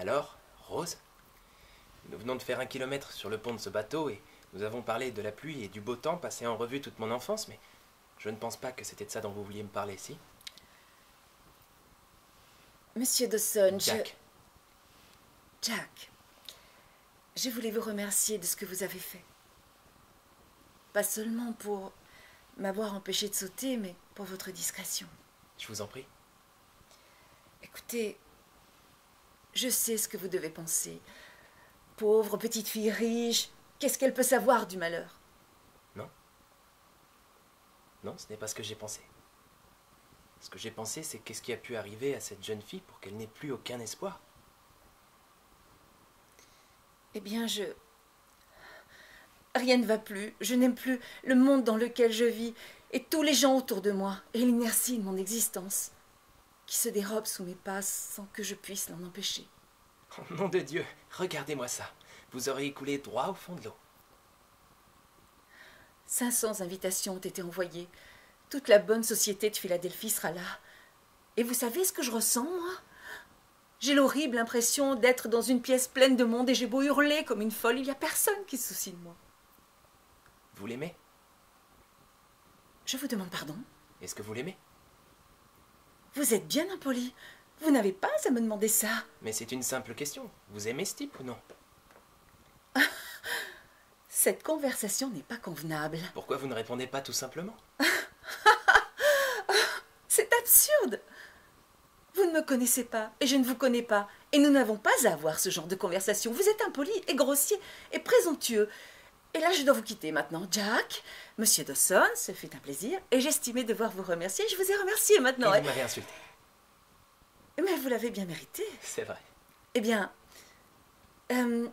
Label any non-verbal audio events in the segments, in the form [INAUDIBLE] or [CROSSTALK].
Alors, Rose Nous venons de faire un kilomètre sur le pont de ce bateau et nous avons parlé de la pluie et du beau temps passé en revue toute mon enfance, mais je ne pense pas que c'était de ça dont vous vouliez me parler, si? Monsieur Dawson, Jack. je... Jack, je voulais vous remercier de ce que vous avez fait. Pas seulement pour m'avoir empêché de sauter, mais pour votre discrétion. Je vous en prie. Écoutez, je sais ce que vous devez penser. Pauvre petite fille riche, qu'est-ce qu'elle peut savoir du malheur? Non. Non, ce n'est pas ce que j'ai pensé. Ce que j'ai pensé, c'est qu'est-ce qui a pu arriver à cette jeune fille pour qu'elle n'ait plus aucun espoir Eh bien, je... Rien ne va plus, je n'aime plus le monde dans lequel je vis, et tous les gens autour de moi, et l'inertie de mon existence, qui se dérobe sous mes pas sans que je puisse l'en empêcher. Oh, nom de Dieu, regardez-moi ça. Vous aurez écoulé droit au fond de l'eau. 500 invitations ont été envoyées. Toute la bonne société de Philadelphie sera là. Et vous savez ce que je ressens, moi? J'ai l'horrible impression d'être dans une pièce pleine de monde et j'ai beau hurler comme une folle, il n'y a personne qui se soucie de moi. Vous l'aimez? Je vous demande pardon Est-ce que vous l'aimez? Vous êtes bien impoli. Vous n'avez pas à me demander ça. Mais c'est une simple question. Vous aimez ce type ou non? [LAUGHS] Cette conversation n'est pas convenable. Pourquoi vous ne répondez pas tout simplement? [LAUGHS] C'est absurde. Vous ne me connaissez pas et je ne vous connais pas. Et nous n'avons pas à avoir ce genre de conversation. Vous êtes impoli et grossier et présomptueux. Et là, je dois vous quitter maintenant. Jack, Monsieur Dawson, ce fut un plaisir et j'estimais devoir vous remercier. Je vous ai remercié maintenant. Et vous m'avez insulté. Mais vous l'avez bien mérité. C'est vrai. Eh bien, euh,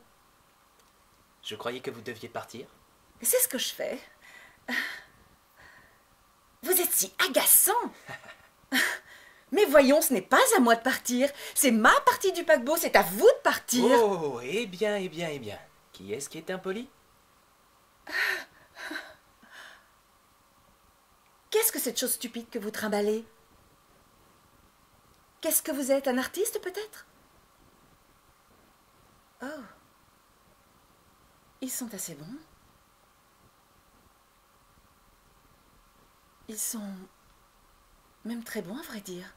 Je croyais que vous deviez partir. c'est ce que je fais. Vous êtes si agaçant. [LAUGHS] Mais voyons, ce n'est pas à moi de partir. C'est ma partie du paquebot. C'est à vous de partir. Oh, eh bien, eh bien, eh bien. Qui est-ce qui est impoli? Qu'est-ce que cette chose stupide que vous trimballez Qu'est-ce que vous êtes Un artiste peut-être? Oh. Ils sont assez bons. Ils sont même très bons à vrai dire.